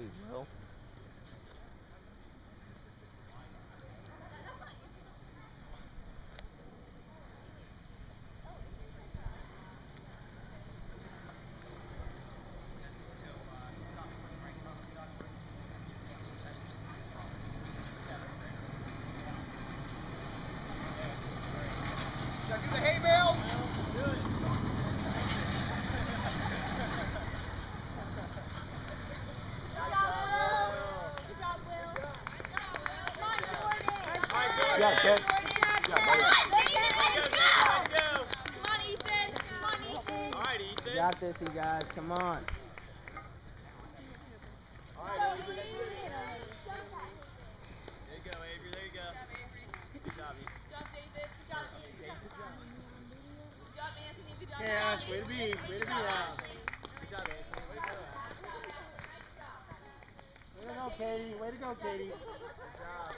Golly, Will. Yeah, Ted. You got this, you guys. Come on. There you go, Avery. There you go. Good job, Avery. Yeah, Ash, way to be. Way to be, Ash. Good job, Avery. Way to go, Way to go, Katie. Way to go, Katie. Good job.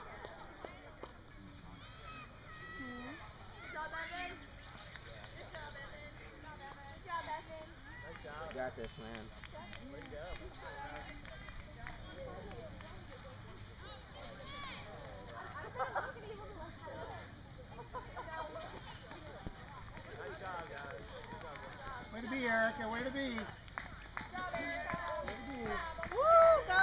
You got this, man. Way to go. Nice job, guys. Good job. Way to be, Erica. Way to be. Way to be. Woo! Go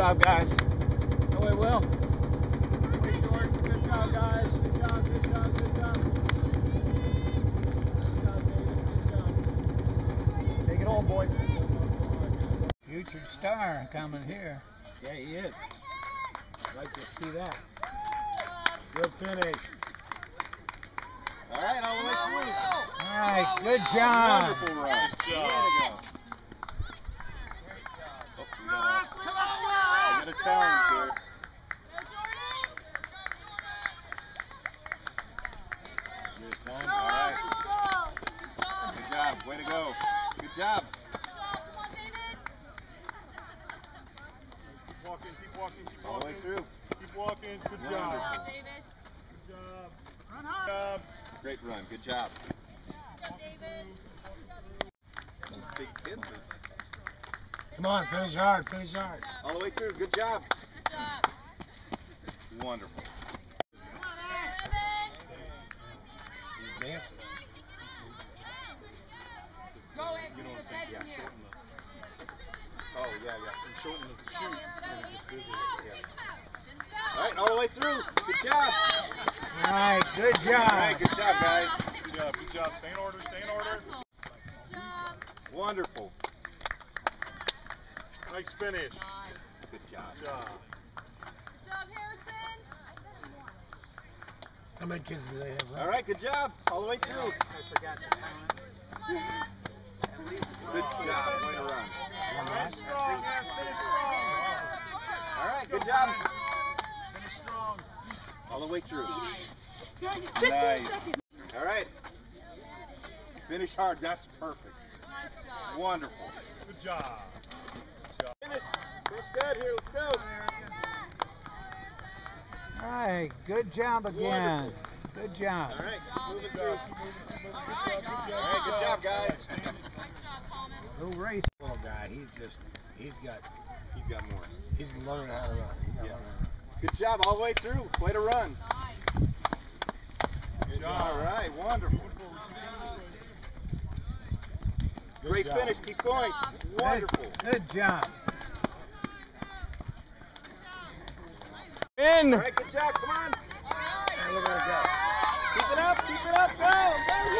job, guys. No way, Will. Hey, Jordan. Good job, guys. Good job, good job, good job. Good job, David. Good job. Take it home, boys. Future star coming here. Yeah, he is. I'd Like to see that. Good finish. All right, I'll let you. All right, good job. Wonderful run. Way to go. Oh, we got a- we got a challenge here. Good time. All right. Good job. Way to go. Good job. Keep walking, keep walking, keep All the way through. Keep walking. Good Wonderful. job. Good job. Good job. Great run. Good job. Those big kids Come on, finish hard, finish hard. All the way through. Good job. Good job. Wonderful. He's dancing. Go in, you know what I'm saying? Yeah, Oh, yeah, yeah. And shorten the chute. And it's busy. Yeah. All right, all the way through. Good job. All right, good job. All right, good job, guys. Good job, good job. Stay in order, stay in order. Wonderful. Nice finish. Good job. Good job. Harrison. How many kids do they have? All right, good job. All the way through. I forgot. Good job. Way to run. Finish strong, man. Finish strong. All right, good job. Finish strong. All the way through. Nice. All right. Finish hard. That's perfect. Wonderful. Good job. Good job. Finish. Finish good here. Let's go. All right, good job again. Good job. All right. Moving Good through. job. Keep moving, keep moving. Good job, good job. All right, good job, guys. Little race little guy. He's just, he's got, He's got more. he's learning how to run. Yeah. Good job all the way through. Way to run. Good job. right, wonderful. Good Great job. finish. Keep going. Wonderful. Good, good job. In. All right, good job. Come on. Hey, look at it Keep it up. Keep it up. Go.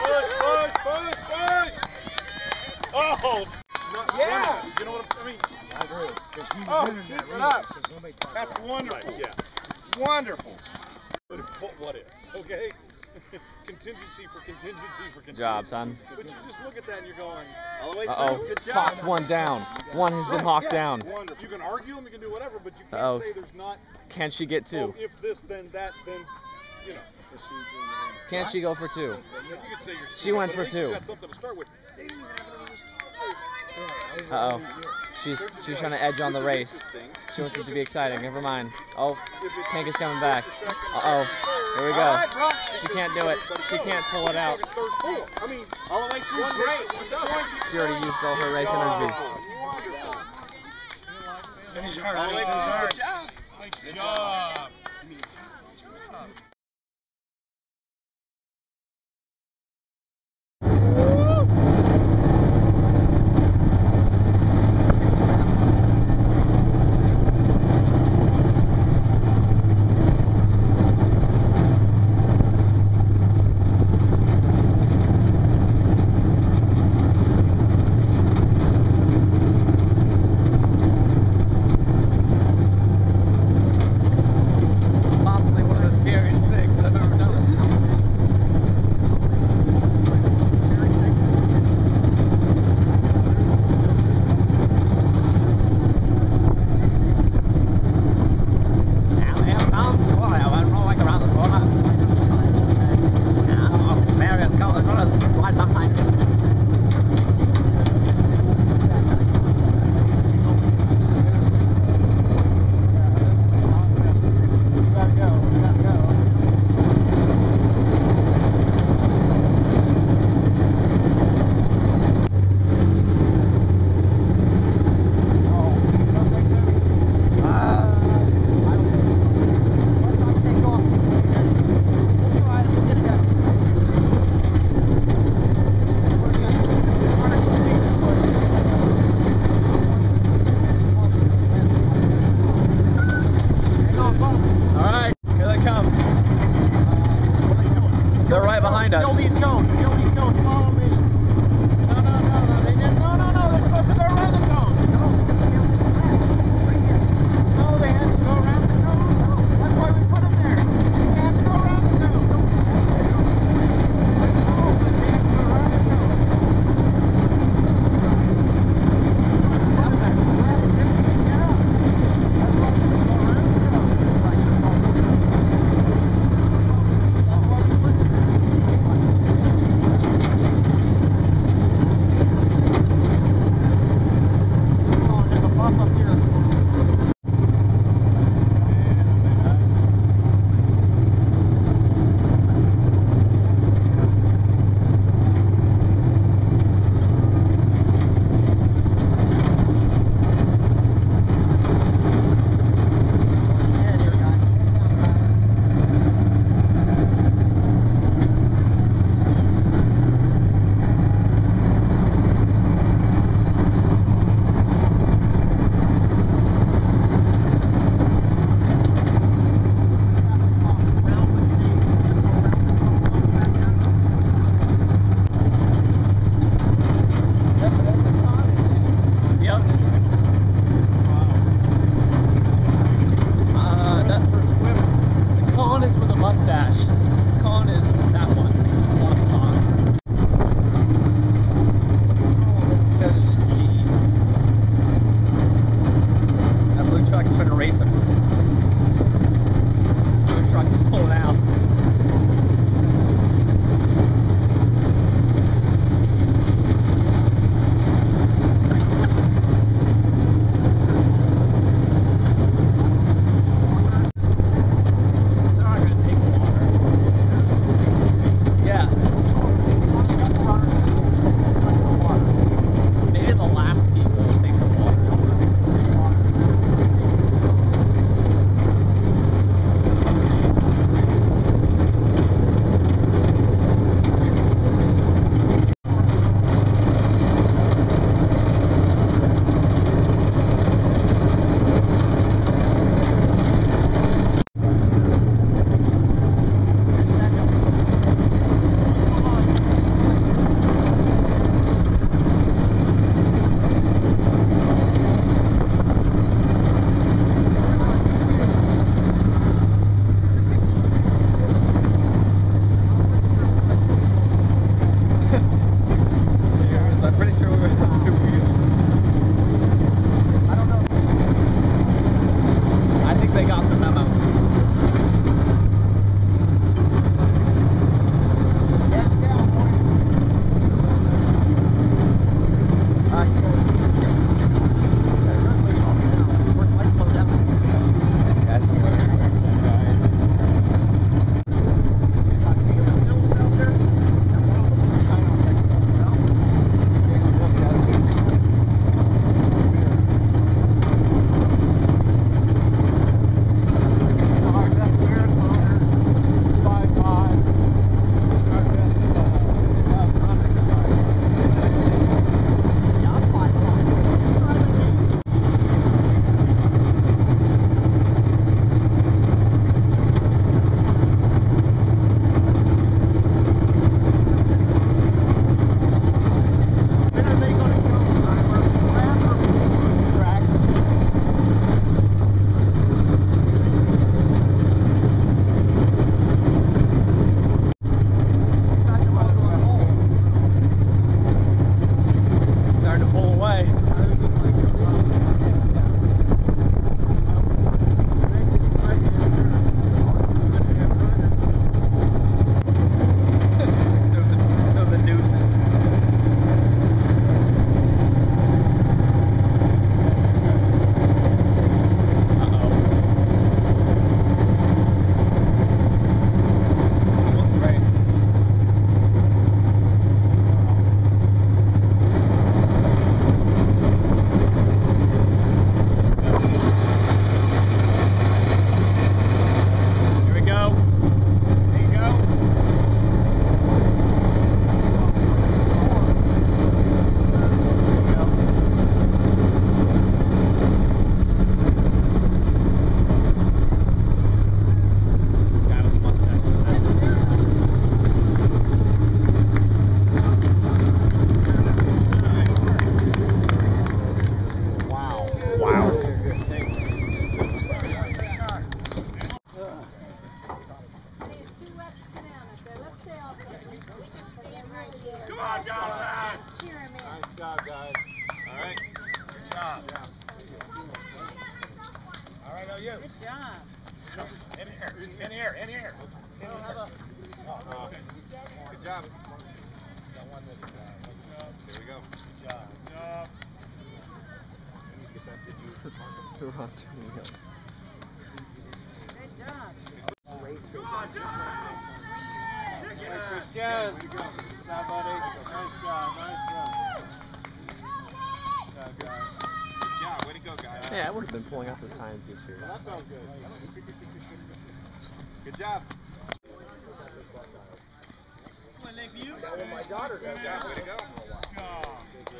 Push, push, push, push. Oh, not Yeah. running. You know what I'm, I mean, go. I agree. 'Cause he's Oh, been keep that it race, up. so That's wonderful. right, yeah. Wonderful. But what- what ifs, okay? contingency for contingency for contingency. Job, son. But you just look at that and you're going, All the way through. Uh-oh. Good job. Hawked one down. One has been hawked yeah. down. Wonderful. you can argue them, you can do whatever, but you can't Uh-oh. say there's not, Can she get oh, two? if this, then that, then, you know. Can't she go for two? You could say you're She went but for at least two. You got something to start with. They didn't even have it on this. Uh oh. She's she's trying to edge on the race. She wants it to be exciting. Never mind. Oh, Pink is coming back. Uh oh. Here we go. She can't do it. She can't pull it out. She already used all her race energy. Finish hard. Finish hard. Good job. Nice job. Possibly one of the scariest things I've ever done. Now here comes Squire and rolling around the corner. Now various colored runners right behind him. gotta go. We gotta go. All right, here they come. They're Good job. Good job. Get that to you. We're on two wheels. Christian. Good job, buddy. Nice job. Nice run. Good job, guys. Good job. Way to go, guys. Yeah, I would have been pulling out those times this year. That felt good. Good job. my daughter Good job. Way to go. Good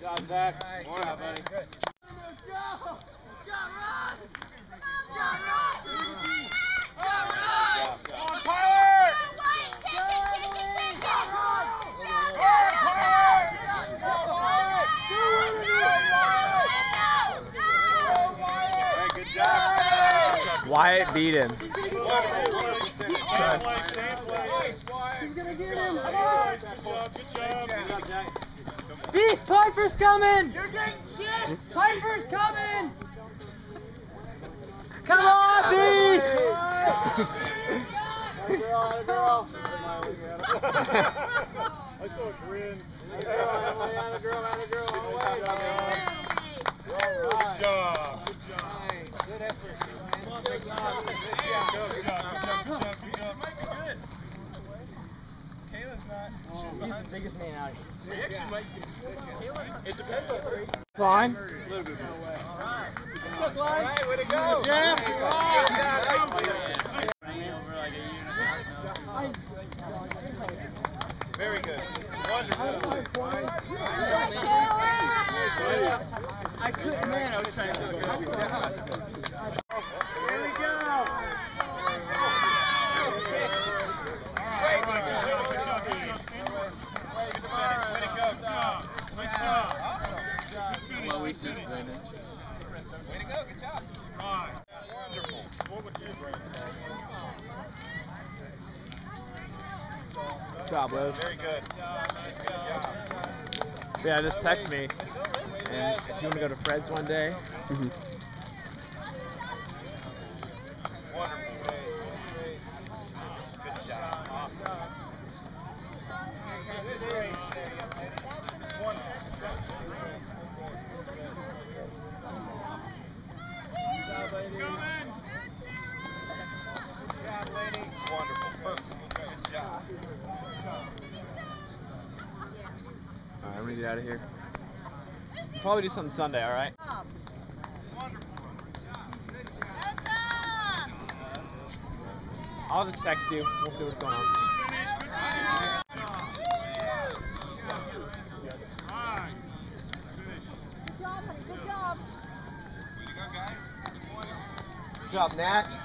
job, Zach. Good job, buddy. Good. Wyatt beat him. Wonderful, wonderful finish. Sorry. He's gonna get him. Good job. Good job. Jack. Beast Piper's coming! You're getting shit! Piper's coming! Come on, Beast! Atta girl, atta girl. I saw a grin. Atta girl, atta girl, atta girl, all the way. All right. Good job. Good job. Nice. Good effort. Good job. Good job. Good job. Good job. Good job. Good. Kayla's not. He's the biggest man out here. He actually might be. It depends on her. Fine. All right, way to go. Jeff. Very good. Wonderful. I couldn't, man. I was trying to do Here Well, we just Brandon. Way to go, good job. Wonderful. What would you bring? Good job, Liz. Very good. Good. Yeah, just text me. And if you want to go to Fred's one day, Wonderful. Good job. Wonderful. Perfect. Good job. Alright, I'm gonna get out of here. We'll probably do something Sunday, alright? I'll just text you. We'll see what's going on. Good job, honey. Good job. Way to go, guys. Good job, Nat.